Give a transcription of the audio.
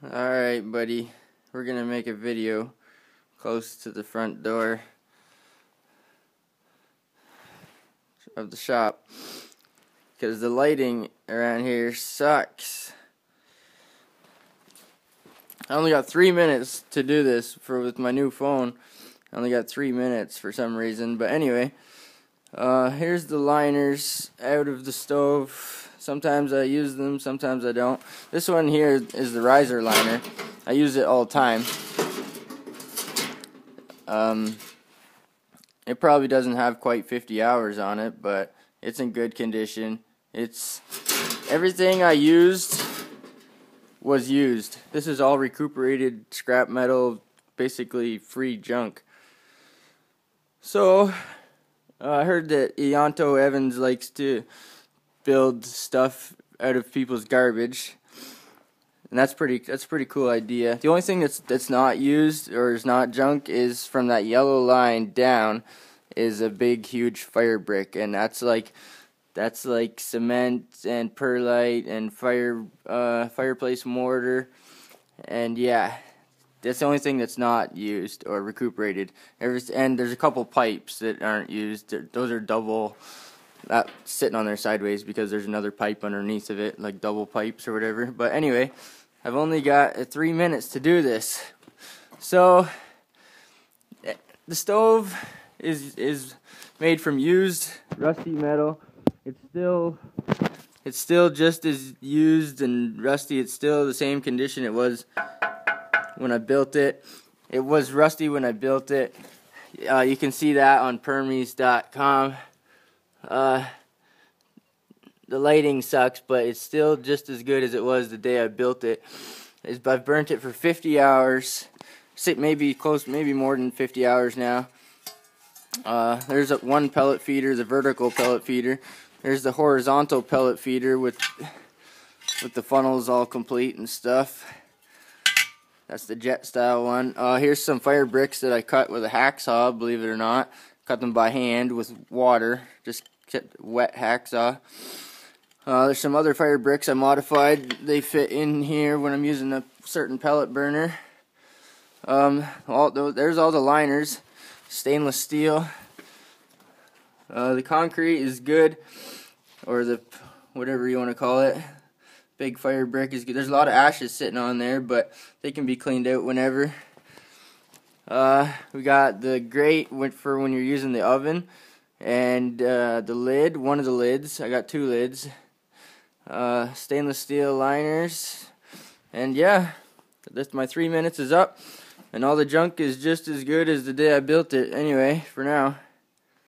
Alright, buddy. We're gonna make a video close to the front door of the shop because the lighting around here sucks. I only got three minutes to do this for with my new phone. I only got three minutes for some reason, but anyway, uh, here's the liners out of the stove Sometimes I use them, sometimes I don't. This one here is the riser liner. I use it all the time. Um, it probably doesn't have quite 50 hours on it, but it's in good condition. It's everything I used was used. This is all recuperated scrap metal, basically free junk. So, uh, I heard that Ianto Evans likes to build stuff out of people's garbage. And that's pretty that's a pretty cool idea. The only thing that's that's not used or is not junk is from that yellow line down is a big huge fire brick and that's like that's like cement and perlite and fire uh, fireplace mortar and yeah that's the only thing that's not used or recuperated and there's a couple pipes that aren't used those are double that sitting on there sideways because there's another pipe underneath of it, like double pipes or whatever. But anyway, I've only got uh, three minutes to do this. So eh, the stove is is made from used rusty metal. It's still it's still just as used and rusty. It's still the same condition it was when I built it. It was rusty when I built it. Uh, you can see that on Permies.com. Uh, the lighting sucks, but it's still just as good as it was the day I built it. I've burnt it for 50 hours, maybe close, maybe more than 50 hours now. Uh, there's a, one pellet feeder, the vertical pellet feeder. There's the horizontal pellet feeder with with the funnels all complete and stuff. That's the jet style one. Uh, here's some fire bricks that I cut with a hacksaw, believe it or not. Cut them by hand with water, just wet hacksaw. Uh, there's some other fire bricks I modified. They fit in here when I'm using a certain pellet burner. Um, all there's all the liners, stainless steel. Uh, the concrete is good, or the whatever you want to call it. Big fire brick is good. There's a lot of ashes sitting on there, but they can be cleaned out whenever. Uh, we got the grate for when you're using the oven, and uh, the lid, one of the lids. I got two lids. Uh, stainless steel liners, and yeah, this my three minutes is up, and all the junk is just as good as the day I built it. Anyway, for now.